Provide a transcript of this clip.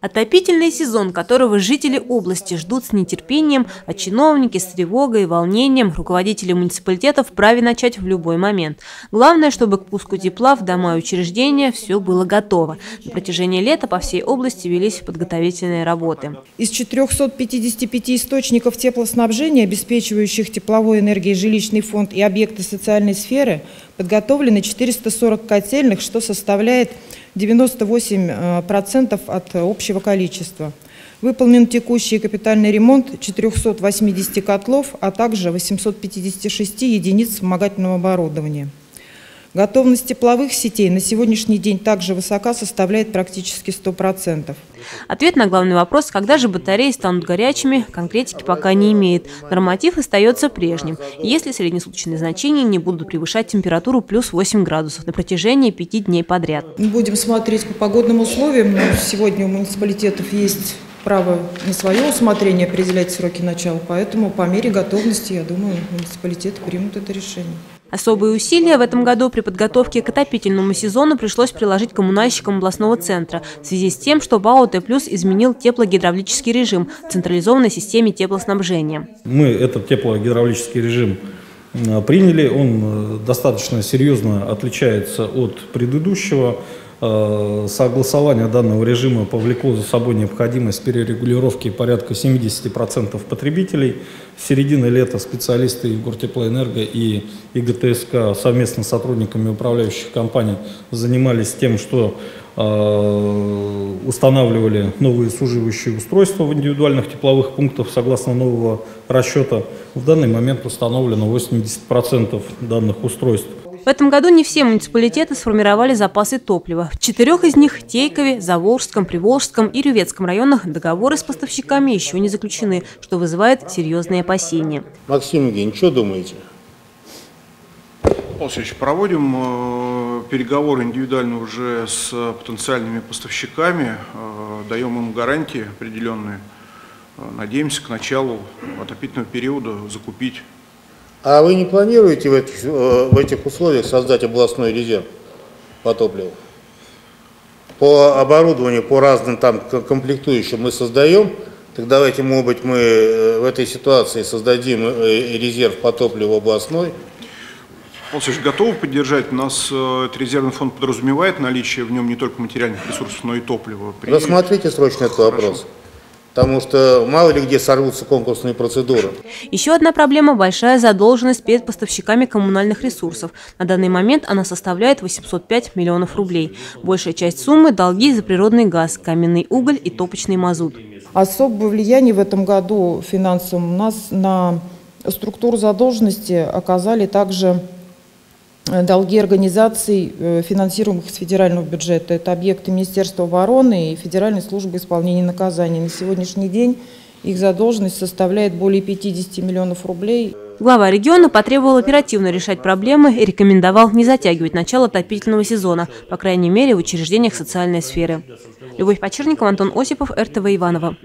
Отопительный сезон, которого жители области ждут с нетерпением, а чиновники с тревогой и волнением, руководители муниципалитетов вправе начать в любой момент. Главное, чтобы к пуску тепла в дома и учреждения все было готово. На протяжении лета по всей области велись подготовительные работы. Из 455 источников теплоснабжения, обеспечивающих тепловой энергией жилищный фонд и объекты социальной сферы, подготовлены 440 котельных, что составляет 98% от общего количества. Выполнен текущий капитальный ремонт 480 котлов, а также 856 единиц вспомогательного оборудования. Готовность тепловых сетей на сегодняшний день также высока, составляет практически 100%. Ответ на главный вопрос, когда же батареи станут горячими, конкретики пока не имеет. Норматив остается прежним, если среднесуточные значения не будут превышать температуру плюс 8 градусов на протяжении пяти дней подряд. Будем смотреть по погодным условиям. Но сегодня у муниципалитетов есть право на свое усмотрение определять сроки начала, поэтому по мере готовности, я думаю, муниципалитеты примут это решение. Особые усилия в этом году при подготовке к отопительному сезону пришлось приложить коммунальщикам областного центра в связи с тем, что БАО «Т+» изменил теплогидравлический режим в централизованной системе теплоснабжения. Мы этот теплогидравлический режим э, приняли, он э, достаточно серьезно отличается от предыдущего. Э, согласование данного режима повлекло за собой необходимость перерегулировки порядка 70% потребителей. С середины лета специалисты Егортеплоэнерго и ИГТСК совместно с сотрудниками управляющих компаний занимались тем, что э, устанавливали новые суживающие устройства в индивидуальных тепловых пунктах согласно нового расчета. В данный момент установлено 80% данных устройств. В этом году не все муниципалитеты сформировали запасы топлива. В четырех из них – Тейкове, Заволжском, Приволжском и Рюветском районах – договоры с поставщиками еще не заключены, что вызывает серьезные опасения. Максим Евгеньевич, что думаете? Павел проводим э, переговоры индивидуально уже с потенциальными поставщиками, э, даем им гарантии определенные. Э, надеемся к началу отопительного периода закупить а вы не планируете в этих, э, в этих условиях создать областной резерв по топливу? По оборудованию, по разным там комплектующим мы создаем, так давайте, может быть, мы э, в этой ситуации создадим э, резерв по топливу областной. Павел готовы поддержать? У нас этот резервный фонд подразумевает наличие в нем не только материальных ресурсов, но и топлива. При... Рассмотрите срочно этот вопрос потому что мало ли где сорвутся конкурсные процедуры. Еще одна проблема – большая задолженность перед поставщиками коммунальных ресурсов. На данный момент она составляет 805 миллионов рублей. Большая часть суммы – долги за природный газ, каменный уголь и топочный мазут. Особое влияние в этом году финансовым у нас на структуру задолженности оказали также долги организаций, э, финансируемых из федерального бюджета. Это объекты Министерства обороны и Федеральной службы исполнения наказаний. На сегодняшний день их задолженность составляет более 50 миллионов рублей. Глава региона потребовал оперативно решать проблемы и рекомендовал не затягивать начало отопительного сезона, по крайней мере в учреждениях социальной сферы. Любовь Почерникова, Антон Осипов, РТВ Иванова.